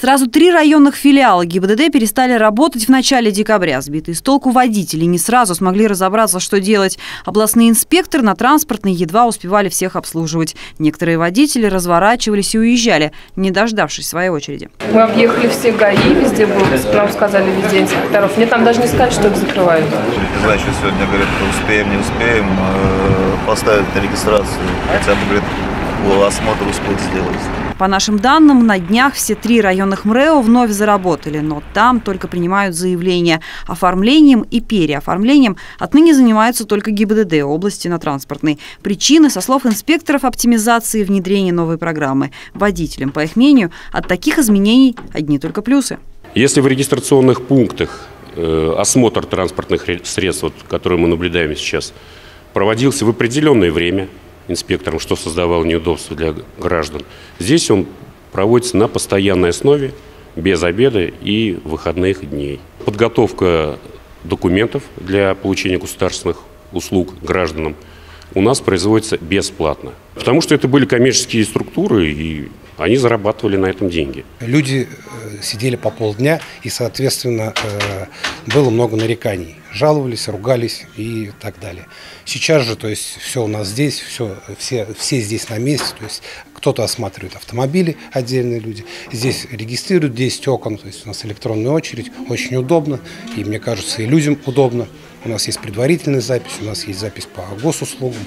Сразу три районных филиала ГИБДД перестали работать в начале декабря. Сбитые с толку водители не сразу смогли разобраться, что делать. Областные инспекторы на транспортной едва успевали всех обслуживать. Некоторые водители разворачивались и уезжали, не дождавшись своей очереди. Мы объехали все ГАИ, везде был, нам сказали везде инспекторов. Мне там даже не сказали, что их закрывают. Значит, сегодня говорят, успеем, не успеем, э, поставить на регистрацию, хотя бы, говорит, осмотр успеть сделать. По нашим данным, на днях все три районных МРЭО вновь заработали, но там только принимают заявления. Оформлением и переоформлением отныне занимаются только ГИБДД области на транспортной. Причины, со слов инспекторов, оптимизации и внедрения новой программы. Водителям, по их мнению, от таких изменений одни только плюсы. Если в регистрационных пунктах э, осмотр транспортных средств, вот, который мы наблюдаем сейчас, проводился в определенное время – инспектором, что создавало неудобства для граждан. Здесь он проводится на постоянной основе, без обеда и выходных дней. Подготовка документов для получения государственных услуг гражданам у нас производится бесплатно. Потому что это были коммерческие структуры, и они зарабатывали на этом деньги. Люди э, сидели по полдня, и, соответственно, э, было много нареканий. Жаловались, ругались и так далее. Сейчас же, то есть, все у нас здесь, все, все, все здесь на месте. То есть, кто-то осматривает автомобили, отдельные люди. Здесь регистрируют 10 окон, то есть, у нас электронная очередь. Очень удобно, и, мне кажется, и людям удобно. У нас есть предварительная запись, у нас есть запись по госуслугам.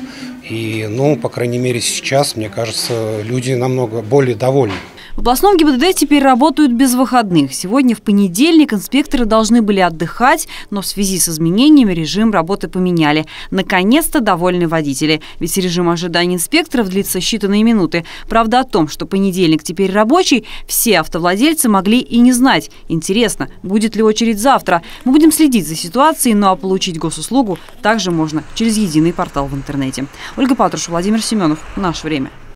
И, ну, по крайней мере, сейчас, мне кажется, люди намного более довольны. В областном ГИБДД теперь работают без выходных. Сегодня в понедельник инспекторы должны были отдыхать, но в связи с изменениями режим работы поменяли. Наконец-то довольны водители. Ведь режим ожидания инспекторов длится считанные минуты. Правда о том, что понедельник теперь рабочий, все автовладельцы могли и не знать. Интересно, будет ли очередь завтра? Мы будем следить за ситуацией, ну а получить госуслугу также можно через единый портал в интернете. Ольга Патрушева, Владимир Семенов. Наше время.